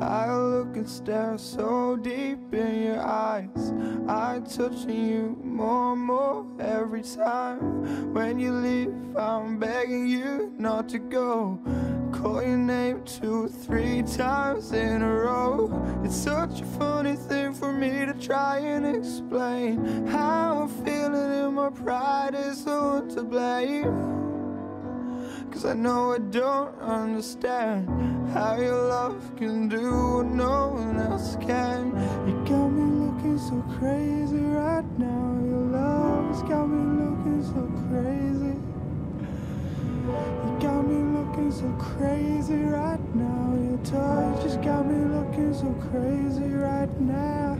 I look and stare so deep in your eyes. I touch you more and more every time. When you leave I'm begging you not to go. Call your name two, three times in a row. It's such a funny thing for me to try and explain how I'm feeling, and my pride is the one to blame. Cause I know I don't understand How your love can do what no one else can You got me looking so crazy right now Your love's got me looking so crazy You got me looking so crazy right now Your touch just got me looking so crazy right now.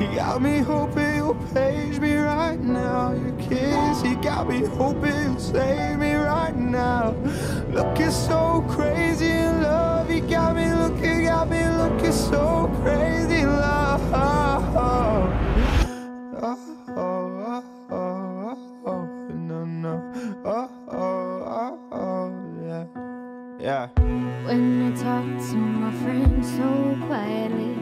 You got me hoping you'll page me right now. Your kiss, you got me hoping you'll save me right now. Looking so crazy in love You got me looking, got me looking so crazy in love. Oh, so quietly,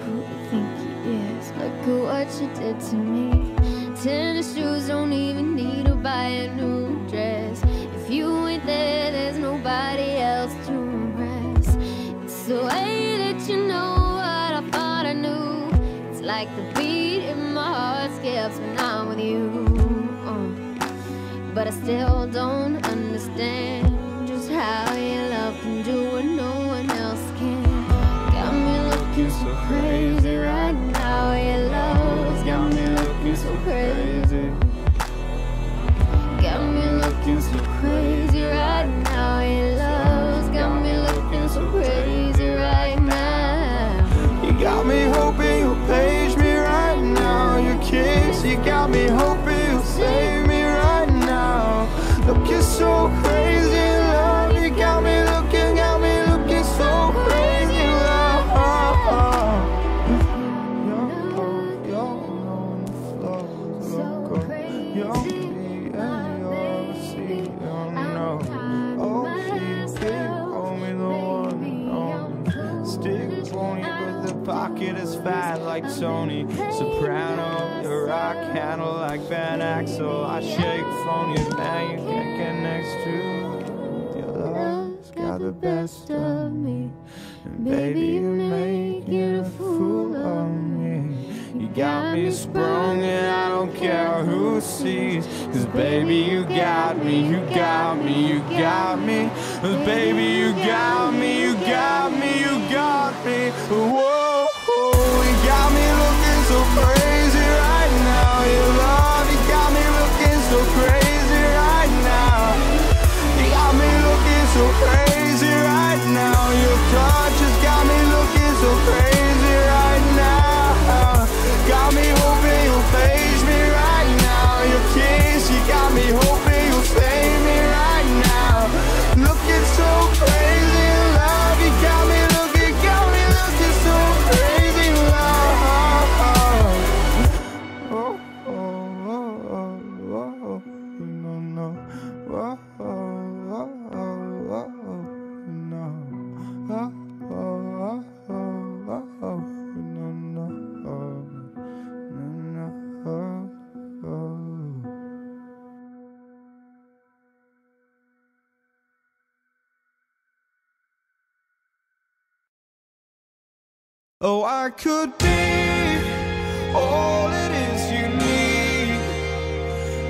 who you think he is? Look at what you did to me. Tennis shoes don't even need to buy a new dress. If you ain't there, there's nobody else to impress. It's the way that you know what I thought I knew. It's like the beat in my heart skips when I'm with you. Uh. But I still don't looking so crazy right the pocket is fat like Tony Soprano. You rock handle like Van Axel. I shake phone you, man, you can't get next to. Your love's got the best of me. And baby, you make it a fool of me. You got me sprung and I don't care who sees. Cause baby, you got me, you got me, you got me. Cause baby, you got me, you got me, you got me. You Oh, I could be all it is you need.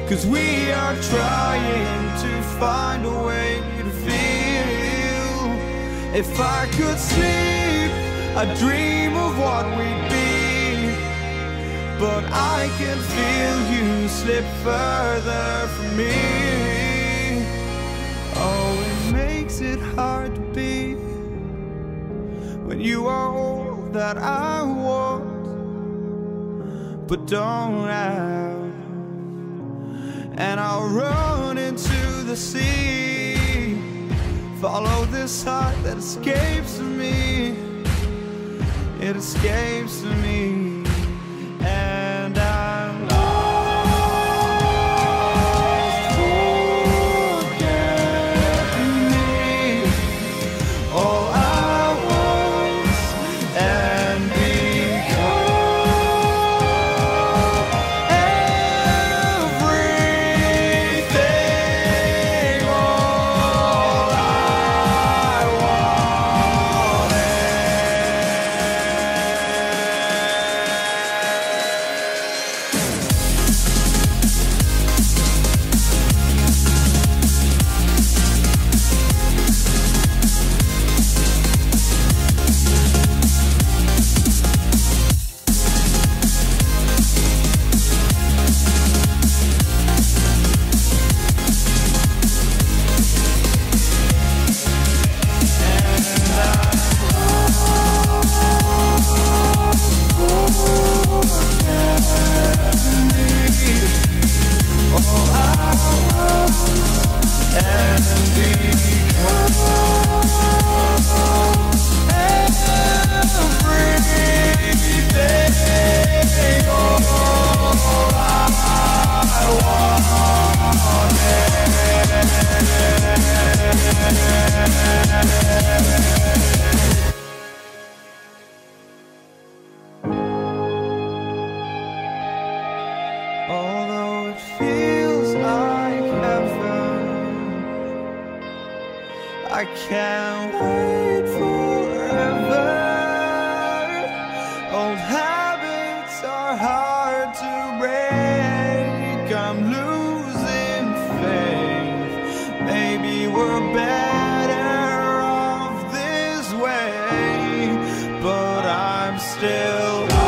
Cause we are trying to find a way to feel. If I could sleep, I'd dream of what we'd be. But I can feel you slip further from me. Oh, it makes it hard to be when you are that I want, but don't have. And I'll run into the sea, follow this heart that escapes me. It escapes me, and become. you.